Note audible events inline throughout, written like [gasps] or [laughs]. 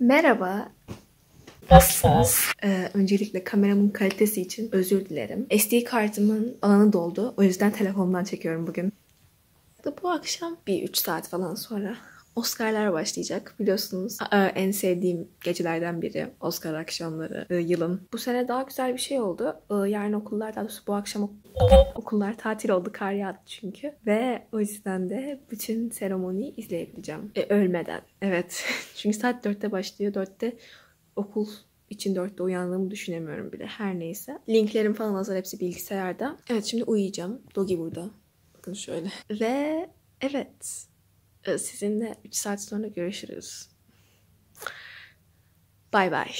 Merhaba. Nasılsınız? Ee, öncelikle kameramın kalitesi için özür dilerim. SD kartımın alanı doldu. O yüzden telefondan çekiyorum bugün. Bu akşam bir 3 saat falan sonra Oscar'lar başlayacak biliyorsunuz. Aa, en sevdiğim gecelerden biri Oscar akşamları e, yılın. Bu sene daha güzel bir şey oldu. E, yarın okullar daha doğrusu bu akşam ok- okullar tatil oldu kar yağdı çünkü. Ve o yüzden de bütün seremoniyi izleyebileceğim. E, ölmeden. Evet. [laughs] çünkü saat 4'te başlıyor. 4'te okul için 4'te uyandığımı düşünemiyorum bile. Her neyse. Linklerim falan hazır hepsi bilgisayarda. Evet şimdi uyuyacağım. Dogi burada. Bakın şöyle. Ve evet. E, Sizinle 3 saat sonra görüşürüz. Bay bay.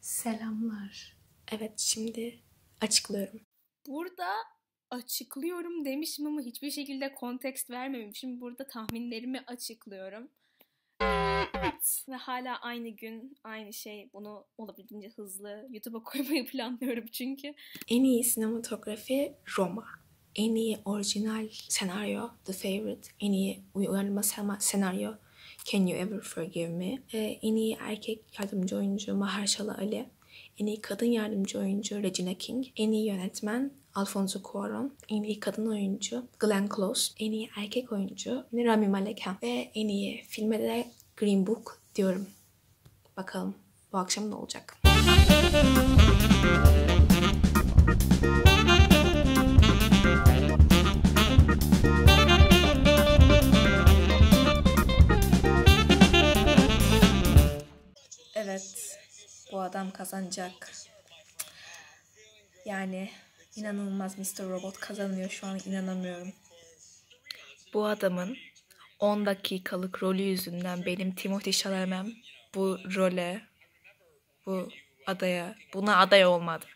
Selamlar. Evet şimdi açıklıyorum. Burada açıklıyorum demişim ama hiçbir şekilde kontekst vermemişim. Burada tahminlerimi açıklıyorum. Evet. Ve hala aynı gün aynı şey. Bunu olabildiğince hızlı YouTube'a [laughs] koymayı planlıyorum çünkü. En iyi sinematografi Roma. En iyi orijinal senaryo The Favorite. En iyi uyarlama senaryo Can You Ever Forgive Me. Ee, en iyi erkek yardımcı oyuncu Mahershala Ali. En iyi kadın yardımcı oyuncu Regina King. En iyi yönetmen Alfonso Cuarón. En iyi kadın oyuncu Glenn Close. En iyi erkek oyuncu Rami Malek. Ve en iyi filme de Green Book diyorum. Bakalım bu akşam ne olacak? Adam kazanacak. Yani inanılmaz Mr. Robot kazanıyor şu an inanamıyorum. Bu adamın 10 dakikalık rolü yüzünden benim Timothy Chalamet bu role, bu adaya, buna aday olmadı.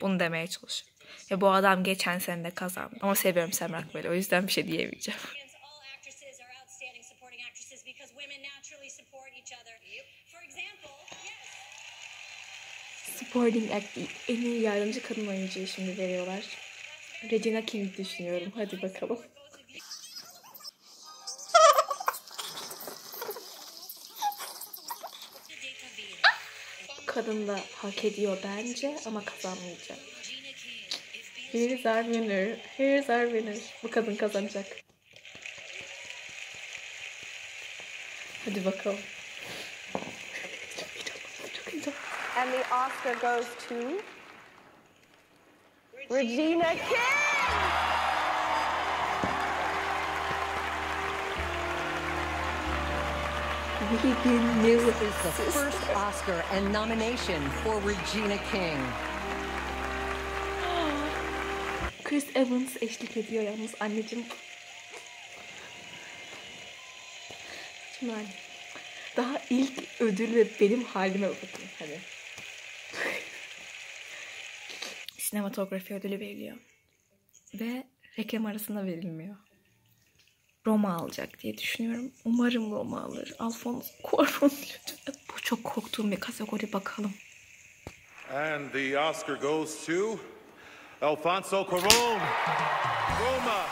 Bunu demeye çalışıyorum. Ve bu adam geçen sene de kazandı. Ama seviyorum Semrak böyle. O yüzden bir şey diyemeyeceğim. Supporting act en iyi yardımcı kadın oyuncuyu şimdi veriyorlar. Regina King düşünüyorum. Hadi bakalım. Kadın da hak ediyor bence ama kazanmayacak. Here's our winner. Here's our winner. Bu kadın kazanacak. Hadi bakalım. Çok heyecanlı. Çok heyecanlı. And the Oscar goes to Regina King. Regan Miller. is the first Oscar and nomination for Regina King. Chris Evans eşlik ediyor yalnız anneciğim. Şimdi. Daha ilk ödül ve benim halime bakın hadi. Sinematografi ödülü veriliyor. Ve reklam arasında verilmiyor. Roma alacak diye düşünüyorum. Umarım Roma alır. Alfonso Cuarón lütfen. Bu çok korktuğum bir kategori bakalım. And the Oscar goes to Alfonso Cuarón. Roma.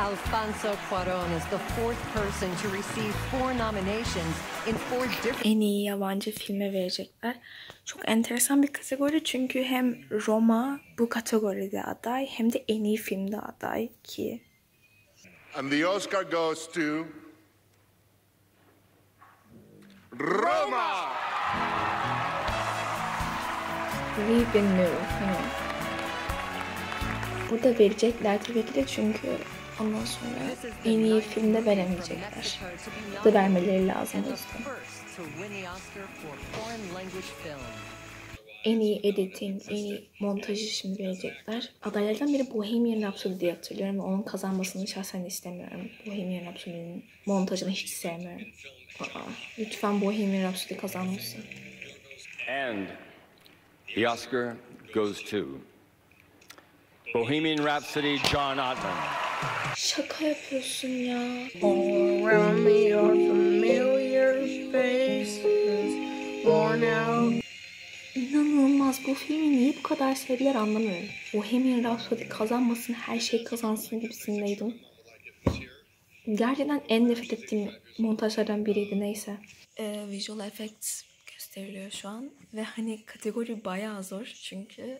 Alfonso Cuarón is the fourth person to receive four nominations in four different en iyi yabancı filme verecekler. Çok enteresan bir kategori çünkü hem Roma bu kategoride aday hem de en iyi filmde aday ki And the Oscar goes to Roma. Regan Miller. Hani. Burada verecekler tabii ki de çünkü ondan sonra en iyi filmde veremeyecekler. Burada vermeleri lazım o. En iyi editing, en iyi montajı şimdi verecekler. Adaylardan biri Bohemian Rhapsody diye hatırlıyorum ve onun kazanmasını şahsen istemiyorum. Bohemian Rhapsody'nin montajını hiç sevmiyorum. Aa, lütfen Bohemian Rhapsody kazanmasın. And the Oscar goes to Bohemian Rhapsody, John Ottman. Şaka yapıyorsun ya. Around me are familiar faces, worn out. İnanılmaz. Bu filmi niye bu kadar sevdiler anlamıyorum. Bohemian Rhapsody kazanmasın, her şey kazansın gibisindeydim. Gerçekten en nefret ettiğim montajlardan biriydi neyse. Ee, visual effects gösteriliyor şu an. Ve hani kategori bayağı zor çünkü [laughs]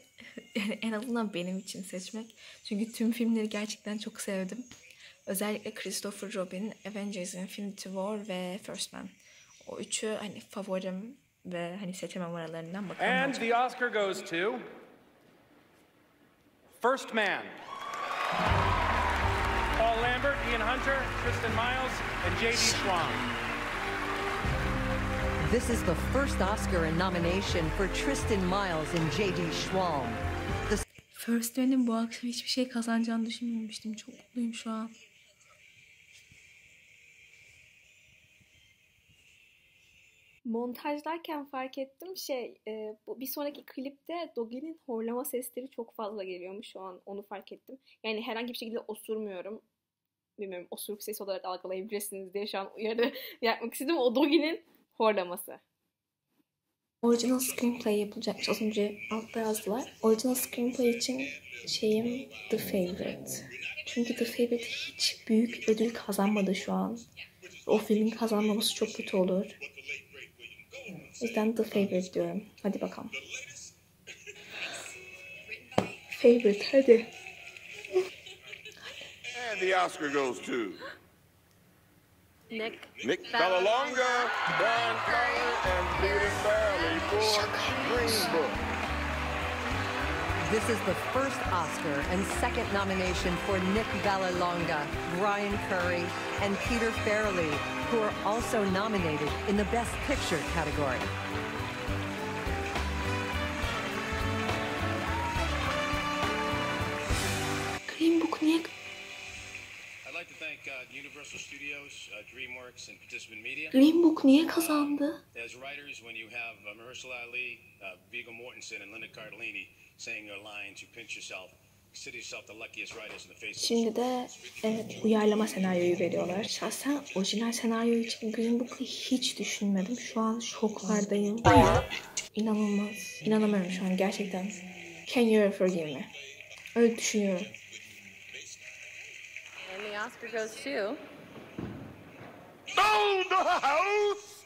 yani en azından benim için seçmek. Çünkü tüm filmleri gerçekten çok sevdim. Özellikle Christopher Robin, Avengers Infinity War ve First Man. O üçü hani favorim ve hani seçemem aralarından bakalım. And olacak. the Oscar goes to First Man. Paul Lambert, Ian Hunter, Kristen Miles, and J.D. Schwam. This is the first Oscar and nomination for Tristan Miles and J.D. Schwalm. The First Man'in bu akşam hiçbir şey kazanacağını düşünmemiştim. Çok mutluyum şu an. Montajlarken fark ettim şey e, bu bir sonraki klipte Dogi'nin horlama sesleri çok fazla geliyormuş şu an onu fark ettim. Yani herhangi bir şekilde osurmuyorum. Bilmiyorum osuruk sesi olarak algılayabilirsiniz diye şu an uyarı [laughs] yapmak istedim. O Dogi'nin horlaması. Original screenplay yapılacakmış. Az önce altta yazdılar. Original screenplay için şeyim The Favorite. Çünkü The Favorite hiç büyük ödül kazanmadı şu an. O filmin kazanmaması çok kötü olur. O yüzden The Favorite diyorum. Hadi bakalım. Favorite hadi. And the Oscar goes to Nick. Nick Vallelonga, Brian Curry, and Peter Farrelly for Green Book. This is the first Oscar and second nomination for Nick Vallelonga, Brian Curry, and Peter Farrelly, who are also nominated in the Best Picture category. Uh, DreamWorks, and Participant Media. Green Book niye kazandı? As writers, when you have uh, Mahershala Ali, uh, Viggo Mortensen, and Linda Cardellini saying their lines, you pinch yourself, consider yourself the luckiest writers in the face of Şimdi de evet uyarlama senaryoyu veriyorlar. Şahsen orijinal senaryo için Green Book'u hiç düşünmedim. Şu an şoklardayım. İnanılmaz. İnanamıyorum şu an gerçekten. Can you forgive me? Öyle düşünüyorum. And the Oscar goes to Own the house!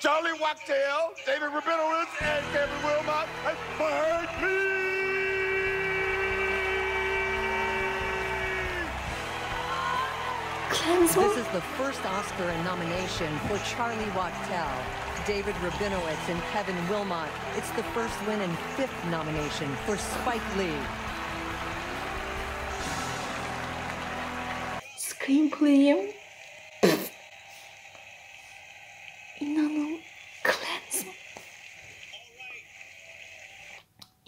Charlie Wachtell, David Rabinowitz, and Kevin Wilmot, and Fight Klansman. This is the first Oscar and nomination for Charlie Wachtell, David Rabinowitz, and Kevin Wilmot. It's the first win and fifth nomination for Spike Lee. Screenplay'im.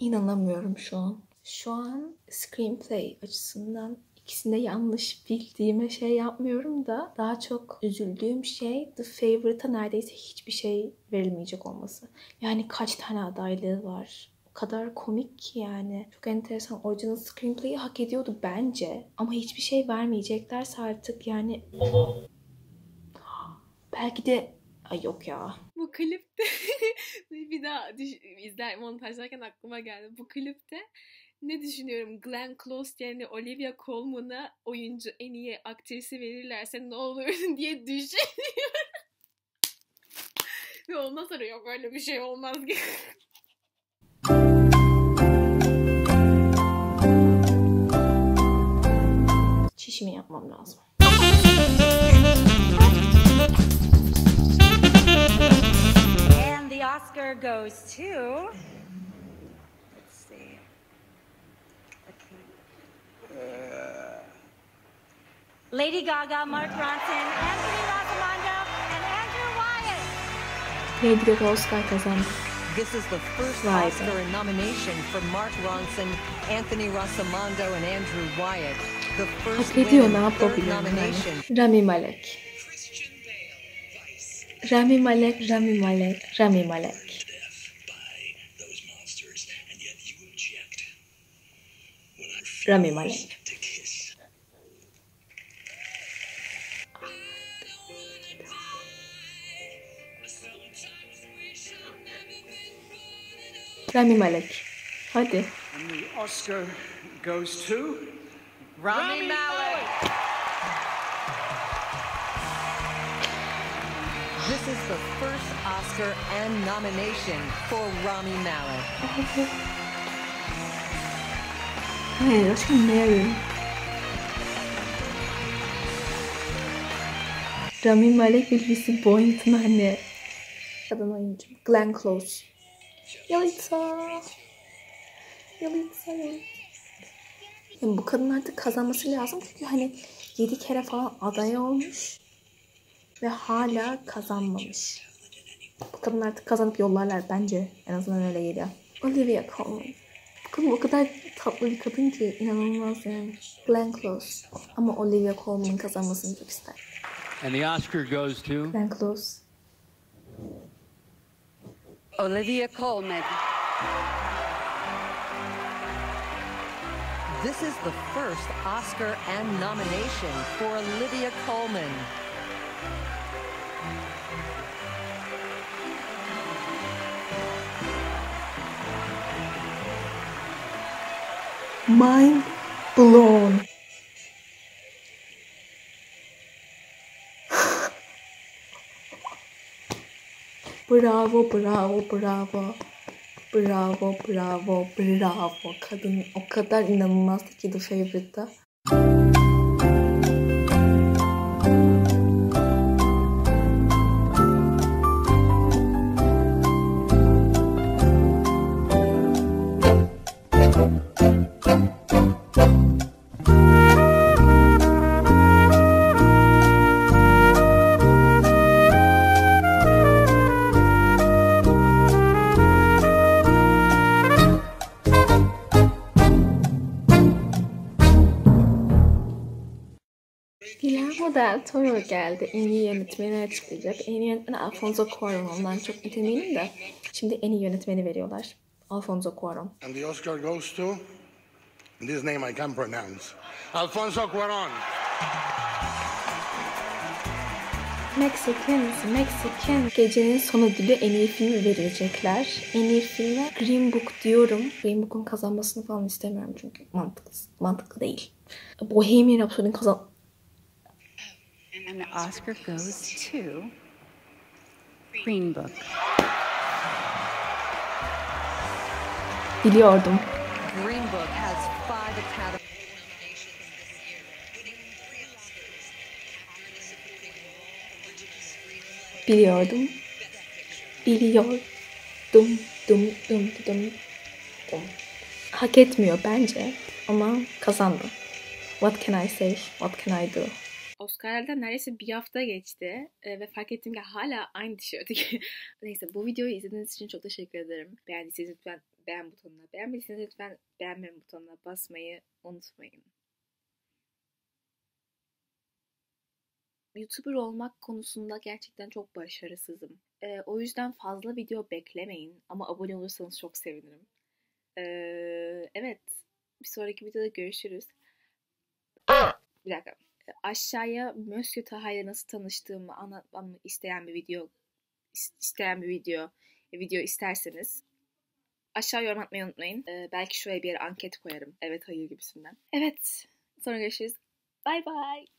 İnanamıyorum şu an. Şu an screenplay açısından ikisinde yanlış bildiğime şey yapmıyorum da daha çok üzüldüğüm şey The Favorite'a neredeyse hiçbir şey verilmeyecek olması. Yani kaç tane adaylığı var. O kadar komik ki yani. Çok enteresan. Original screenplay'i hak ediyordu bence. Ama hiçbir şey vermeyeceklerse artık yani [gasps] belki de Ay yok ya. Bu klipte [laughs] bir daha düş- izler montajlarken aklıma geldi. Bu klipte ne düşünüyorum? Glenn Close yani Olivia Colman'a oyuncu en iyi aktrisi verirlerse ne olur [laughs] diye düşünüyorum. Ve ondan sonra yok öyle bir şey olmaz ki. Çişimi yapmam lazım. Oscar goes. Let's see. Lady Gaga, Mark Ronson, Anthony Rosamondo, and Andrew Wyatt. Lady Gaga Oscar kazandı. This is the first Vay be. Oscar and nomination for Mark Ronson, Anthony Rosamondo, and Andrew Wyatt. The first Hak ediyor win ne third yapabilirim nomination yani. Rami Malek. Rami Malek, Rami Malek, Rami Malek. Rami Malek. Rami Malek. Hadi. And the Oscar goes to Rami, Rami Malek. This is the first Oscar and nomination for Rami Malek. Hayır, aşkım Mary. Rami Malek Lizzie Boynton anne. Kadın oyuncu. Glenn Close. Yalitza. Yalitza. Yani bu kadın artık kazanması lazım çünkü hani 7 kere falan aday olmuş ve hala kazanmamış. Bu kadın artık kazanıp yollarlar bence. En azından öyle geliyor. Olivia Colman. Bu kadın o kadar tatlı bir kadın ki inanılmaz yani. Glenn Close. Ama Olivia Colman'ın kazanmasını çok ister. And the Oscar goes to Glenn Close. Olivia Colman. This is the first Oscar and nomination for Olivia Colman. Mind blown. [sighs] bravo, bravo, bravo. Bravo, bravo, bravo. Kadın o kadar inanılmazdı ki The Favorite'da. Toro geldi. En iyi yönetmeni açıklayacak. En iyi yönetmeni Alfonso Cuarón. Ondan çok eminim de. Şimdi en iyi yönetmeni veriyorlar. Alfonso Cuarón. And the Oscar goes to this name I can't pronounce. Alfonso Cuarón. Mexicans, Mexican. Gecenin sonu gibi en iyi filmi verecekler. En iyi filme Green Book diyorum. Green Book'un kazanmasını falan istemiyorum çünkü mantıklı, mantıklı değil. Bohemian Rhapsody'nin kazan... And the Oscar goes to Green Book. Biliyordum. Green Book has five Academy. Biliyordum. Biliyordum. Dum dum dum dum dum. Hak etmiyor bence ama kazandı. What can I say? What can I do? Oscar'lardan neredeyse bir hafta geçti e, ve fark ettim ki hala aynı tişörtü. [laughs] Neyse bu videoyu izlediğiniz için çok teşekkür ederim. Beğendiyseniz lütfen beğen butonuna, beğenmediyseniz lütfen beğenme butonuna basmayı unutmayın. YouTuber olmak konusunda gerçekten çok başarısızım. E, o yüzden fazla video beklemeyin ama abone olursanız çok sevinirim. E, evet, bir sonraki videoda görüşürüz. Bir dakika aşağıya Monsieur Taha'yla nasıl tanıştığımı anlatmamı isteyen bir video isteyen bir video video isterseniz aşağı yorum atmayı unutmayın. Ee, belki şuraya bir anket koyarım. Evet hayır gibisinden. Evet. Sonra görüşürüz. Bye bye.